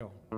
No.